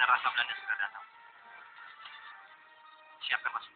tanda rasa Belanda sudah datang. Siapkan masuk.